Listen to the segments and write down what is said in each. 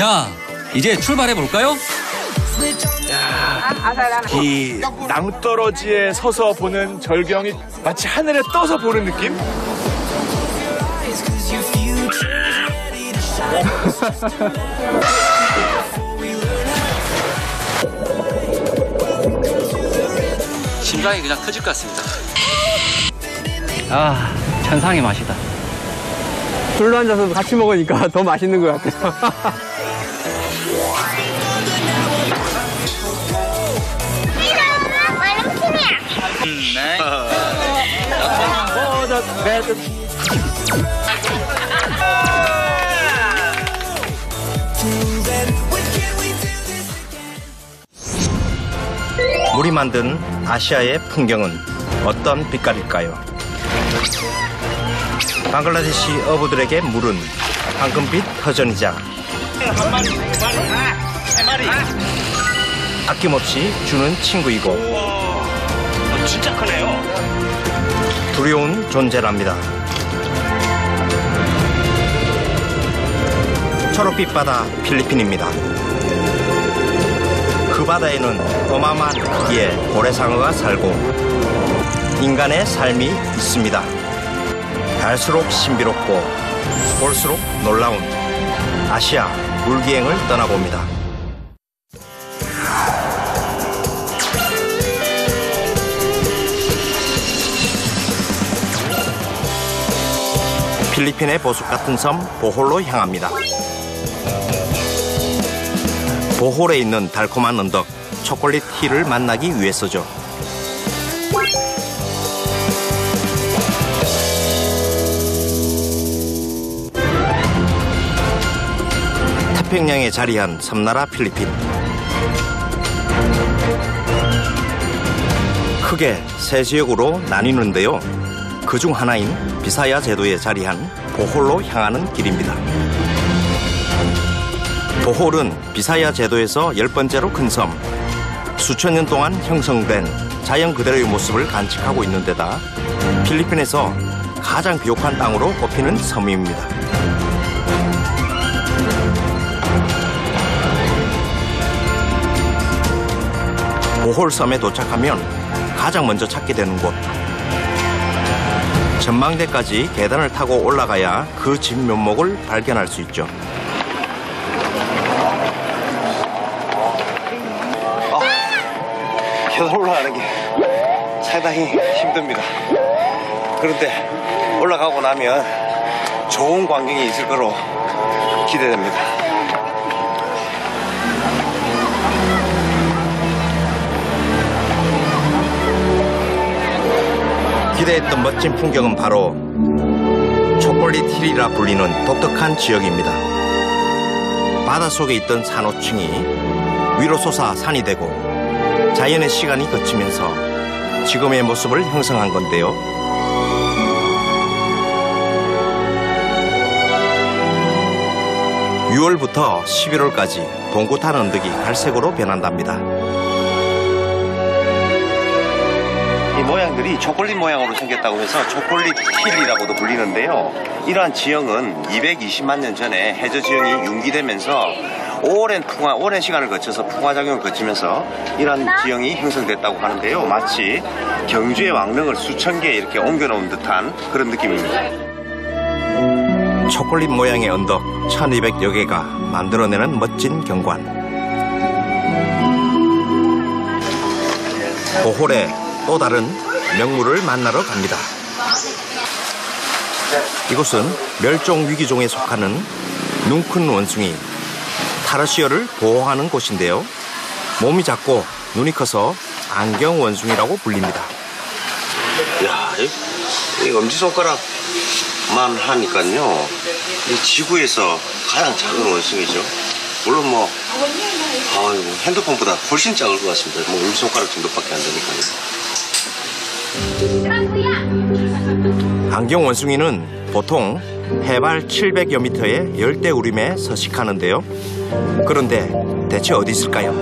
자, 이제 출발해 볼까요? 이 낭떠러지에 서서 보는 절경이 마치 하늘에 떠서 보는 느낌? 심장이 그냥 터질 것 같습니다. 아, 천상의 맛이다. 둘러 앉아서 같이 먹으니까 더 맛있는 것 같아요. 물이 만든 아시아의 풍경은 어떤 빛깔일까요? 방글라데시 어부들에게 물은 황금빛 터전이자 아낌없이 주는 친구이고 진짜 크네요. 두려운 존재랍니다. 초록빛 바다 필리핀입니다. 그 바다에는 어마어마한 크기의 고래상어가 살고 인간의 삶이 있습니다. 갈수록 신비롭고 볼수록 놀라운 아시아 물기행을 떠나봅니다. 필리핀의 보석 같은 섬 보홀로 향합니다. 보홀에 있는 달콤한 언덕 초콜릿 힐을 만나기 위해서죠. 태평양에 자리한 섬나라 필리핀. 크게 세 지역으로 나뉘는데요. 그 중 하나인 비사야 제도에 자리한 보홀로 향하는 길입니다. 보홀은 비사야 제도에서 열 번째로 큰 섬. 수천 년 동안 형성된 자연 그대로의 모습을 간직하고 있는 데다 필리핀에서 가장 비옥한 땅으로 꼽히는 섬입니다. 보홀 섬에 도착하면 가장 먼저 찾게 되는 곳. 전망대까지 계단을 타고 올라가야 그 집 면목을 발견할 수 있죠. 계단 올라가는 게 상당히 힘듭니다. 그런데 올라가고 나면 좋은 광경이 있을 거로 기대됩니다. 기대했던 멋진 풍경은 바로 초콜릿 힐이라 불리는 독특한 지역입니다. 바닷속에 있던 산호층이 위로 솟아 산이 되고 자연의 시간이 거치면서 지금의 모습을 형성한 건데요. (6월부터) (11월까지) 동그란 언덕이 갈색으로 변한답니다. 모양들이 초콜릿 모양으로 생겼다고 해서 초콜릿 힐이라고도 불리는데요. 이러한 지형은 220만 년 전에 해저 지형이 융기되면서 오랜 풍화, 오랜 시간을 거쳐서 풍화작용을 거치면서 이러한 지형이 형성됐다고 하는데요. 마치 경주의 왕릉을 수천 개 이렇게 옮겨놓은 듯한 그런 느낌입니다. 초콜릿 모양의 언덕 1200여 개가 만들어내는 멋진 경관. 보홀에 또 다른 명물을 만나러 갑니다. 이곳은 멸종 위기종에 속하는 눈큰 원숭이 타르시어를 보호하는 곳인데요. 몸이 작고 눈이 커서 안경 원숭이라고 불립니다. 야, 이, 이 엄지손가락만 하니까요. 이 지구에서 가장 작은 원숭이죠. 물론 뭐, 아이고, 핸드폰보다 훨씬 작을 것 같습니다. 뭐, 엄지손가락 정도밖에 안 되니까요. 안경 원숭이는 보통 해발 700여 미터의 열대 우림에 서식하는데요. 그런데 대체 어디 있을까요?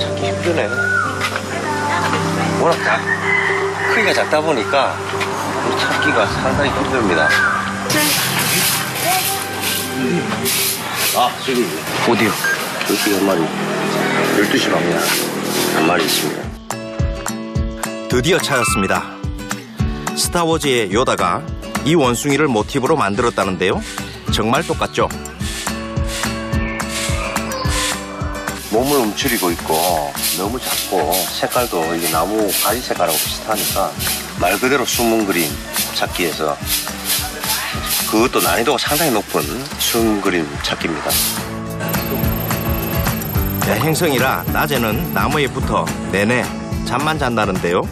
찾기 힘드네. 워낙 작, 크기가 작다 보니까 찾기가 상당히 힘듭니다. 아, 저기. 어디요? 저기 한 마리. 12시 방향. 한 마리 있습니다. 드디어 찾았습니다. 스타워즈의 요다가 이 원숭이를 모티브로 만들었다는데요. 정말 똑같죠? 몸을 움츠리고 있고 너무 작고 색깔도 이게 나무 가지 색깔하고 비슷하니까 말 그대로 숨은 그림 찾기에서 그것도 난이도가 상당히 높은 숨은 그림 찾기입니다. 야행성이라 낮에는 나무에 붙어 내내 잠만 잔다는데요.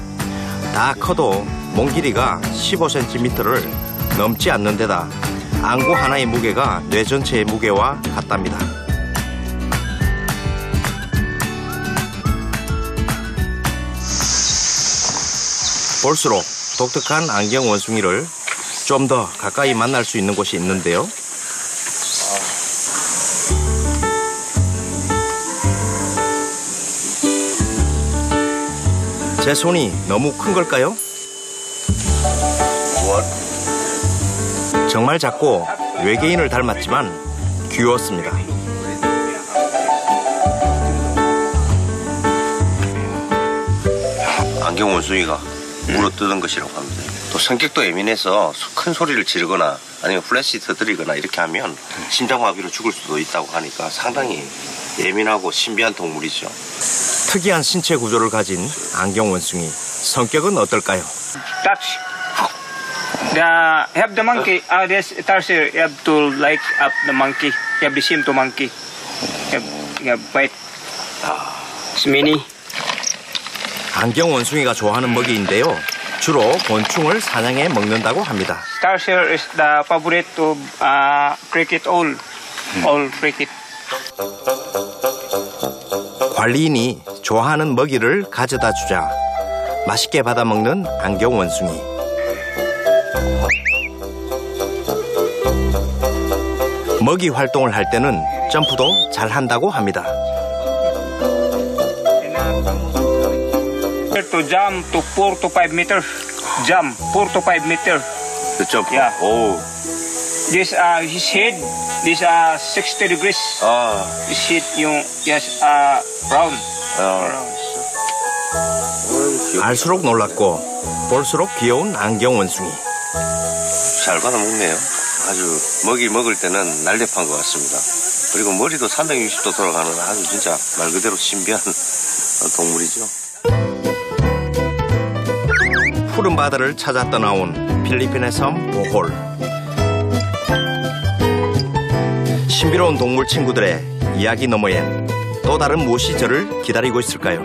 다 커도 몸 길이가 15cm를 넘지 않는 데다 안구 하나의 무게가 뇌 전체의 무게와 같답니다. 볼수록 독특한 안경 원숭이를 좀 더 가까이 만날 수 있는 곳이 있는데요. 제 손이 너무 큰 걸까요? 정말 작고 외계인을 닮았지만 귀여웠습니다. 안경 원숭이가 물어 뜯은 것이라고 합니다. 또 성격도 예민해서 큰 소리를 지르거나 아니면 플래시 터뜨리거나 이렇게 하면 심장마비로 죽을 수도 있다고 하니까 상당히 예민하고 신비한 동물이죠. 특이한 신체 구조를 가진 안경 원숭이. 성격은 어떨까요? touch. The have the monkey. Uh, this tarsier. You have to like up the monkey. You have the same to monkey. You have, have bite. It's mini. 안경 원숭이가 좋아하는 먹이인데요. 주로 곤충을 사냥해 먹는다고 합니다. Tarsier is the favorite of uh, cricket owl. All cricket. 관리인이 좋아하는 먹이를 가져다 주자 맛있게 받아 먹는 안경 원숭이. 먹이 활동을 할 때는 점프도 잘 한다고 합니다. To jump to four to five meters. Jump four to five meters. 그 점프. 야. 오. This uh his head. This uh 60 degrees. 아. His head yung yes uh round. 아. round. 알수록 놀랍고 볼수록 귀여운 안경 원숭이. 잘 받아 먹네요. 아주 먹이 먹을 때는 날렵한 것 같습니다. 그리고 머리도 360도 돌아가는 아주 진짜 말 그대로 신비한 동물이죠. 푸른 바다를 찾아 떠나온 필리핀의 섬 보홀. 신비로운 동물 친구들의 이야기 너머엔 또 다른 무엇이 저를 기다리고 있을까요?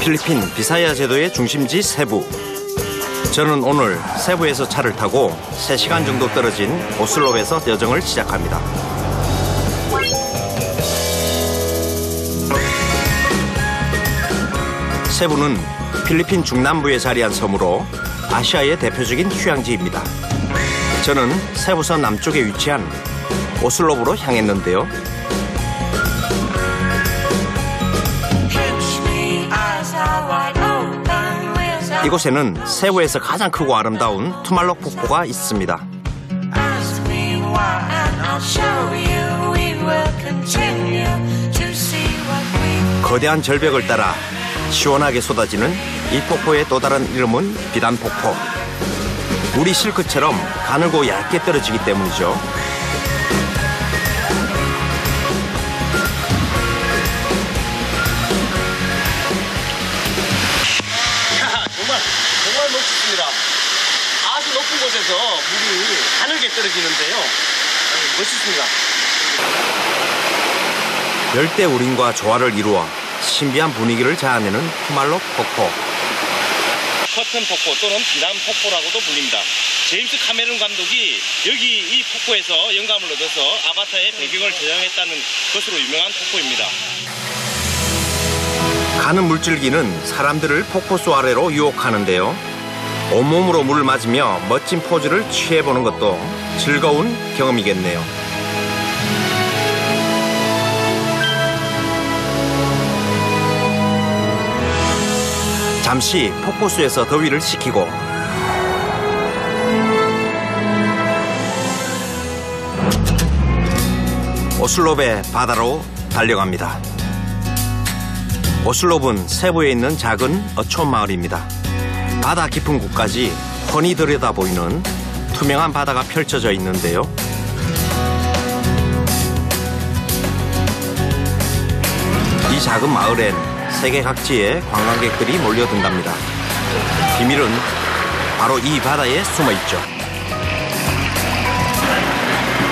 필리핀 비사야 제도의 중심지 세부. 저는 오늘 세부에서 차를 타고 3시간 정도 떨어진 오슬롭에서 여정을 시작합니다. 세부는 필리핀 중남부에 자리한 섬으로 아시아의 대표적인 휴양지입니다. 저는 세부선 남쪽에 위치한 오슬롭으로 향했는데요. 이곳에는 세부에서 가장 크고 아름다운 투말록 폭포가 있습니다. 거대한 절벽을 따라 시원하게 쏟아지는 이 폭포의 또 다른 이름은 비단폭포. 물이 실크처럼 가늘고 얇게 떨어지기 때문이죠. 정말 정말 멋있습니다. 아주 높은 곳에서 물이 가늘게 떨어지는데요. 네, 멋있습니다. 열대 우림과 조화를 이루어 신비한 분위기를 자아내는 투말록 폭포. 커튼 폭포 또는 비단 폭포라고도 불립니다. 제임스 카메론 감독이 여기 이 폭포에서 영감을 얻어서 아바타의 배경을 제작했다는 것으로 유명한 폭포입니다. 가는 물줄기는 사람들을 폭포수 아래로 유혹하는데요. 온몸으로 물을 맞으며 멋진 포즈를 취해보는 것도 즐거운 경험이겠네요. 잠시 폭포수에서 더위를 식히고 오슬롭의 바다로 달려갑니다. 오슬롭은 세부에 있는 작은 어촌 마을입니다. 바다 깊은 곳까지 훤히 들여다 보이는 투명한 바다가 펼쳐져 있는데요. 이 작은 마을엔 세계 각지의 관광객들이 몰려든답니다. 비밀은 바로 이 바다에 숨어 있죠.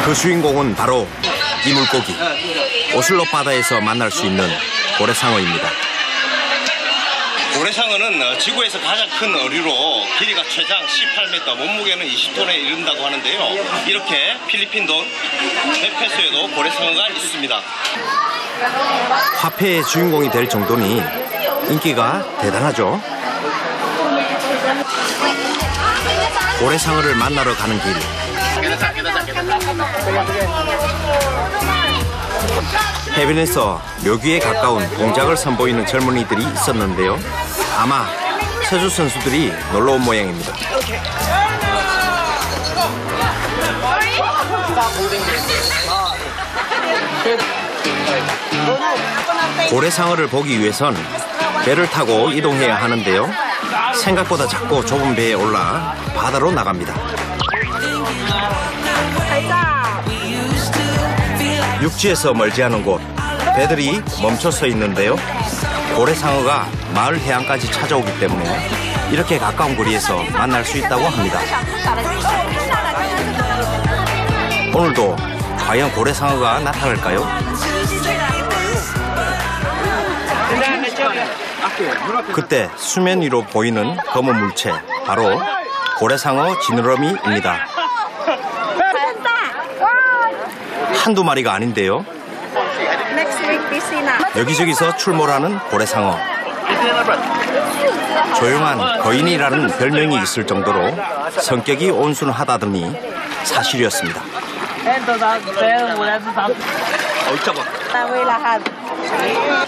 그 주인공은 바로 이 물고기 오슬로 바다에서 만날 수 있는 고래상어입니다. 고래상어는 어, 지구에서 가장 큰 어류로 길이가 최장 18m, 몸무게는 20톤에 이른다고 하는데요. 이렇게 필리핀 돈 페페소에도 고래상어가 있습니다. 화폐의 주인공이 될 정도니 인기가 대단하죠. 고래상어를 만나러 가는 길. 해변에서 묘기에 가까운 동작을 선보이는 젊은이들이 있었는데요. 아마 체조 선수들이 놀러 온 모양입니다. 고래상어를 보기 위해선 배를 타고 이동해야 하는데요. 생각보다 작고 좁은 배에 올라 바다로 나갑니다. 육지에서 멀지 않은 곳 배들이 멈춰 서 있는데요. 고래상어가 마을 해안까지 찾아오기 때문에 이렇게 가까운 거리에서 만날 수 있다고 합니다. 오늘도 과연 고래상어가 나타날까요? 그때 수면 위로 보이는 검은 물체 바로 고래상어 지느러미입니다. 한두 마리가 아닌데요. 여기저기서 출몰하는 고래상어. 조용한 거인이라는 별명이 있을 정도로 성격이 온순하다더니 사실이었습니다.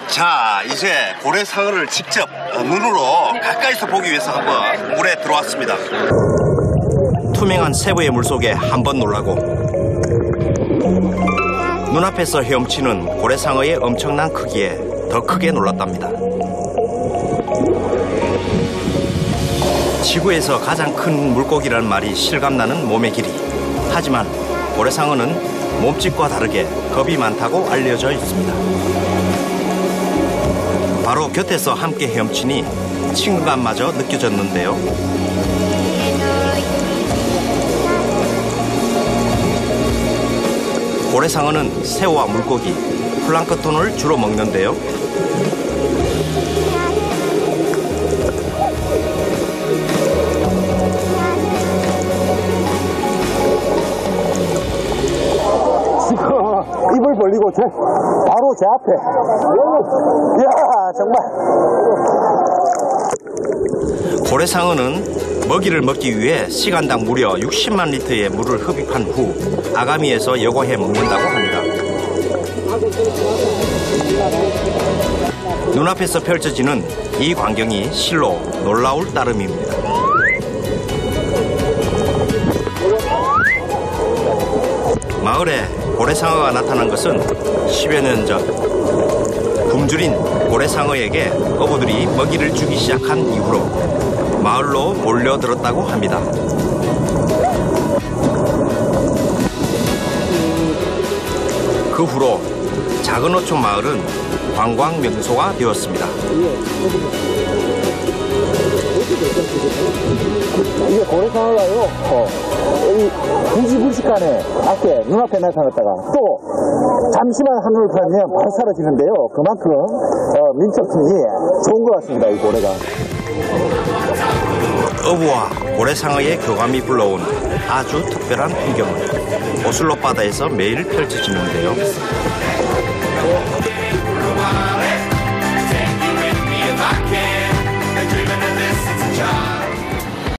자, 이제 고래상어를 직접 어, 눈으로 가까이서 보기 위해서 한번 물에 들어왔습니다. 투명한 세부의 물속에 한번 놀라고 눈앞에서 헤엄치는 고래상어의 엄청난 크기에 더 크게 놀랐답니다. 지구에서 가장 큰 물고기라는 말이 실감나는 몸의 길이. 하지만 고래상어는 몸집과 다르게 겁이 많다고 알려져 있습니다. 바로 곁에서 함께 헤엄치니 친근감마저 느껴졌는데요. 고래상어는 새우와 물고기, 플랑크톤을 주로 먹는데요. 입을 벌리고 제, 바로 제 앞에. 이야, 정말. 고래상어는 먹이를 먹기 위해 시간당 무려 60만 리터의 물을 흡입한 후 아가미에서 여과해 먹는다고 합니다. 눈앞에서 펼쳐지는 이 광경이 실로 놀라울 따름입니다. 마을에 고래상어가 나타난 것은 10여 년 전. 굶주린 고래상어에게 어부들이 먹이를 주기 시작한 이후로 마을로 몰려들었다고 합니다. 그 후로 작은 어촌 마을은 관광 명소가 되었습니다. 이게 고래상어가요, 어, 이 분시분식간에 앞에, 눈앞에 나타났다가 또 잠시만 하늘을 펴면 바로 사라지는데요. 그만큼, 어, 민첩성이 좋은 것 같습니다, 이 고래가. 어부와 고래상어의 교감이 불러온 아주 특별한 풍경은 오슬로 바다에서 매일 펼쳐지는데요.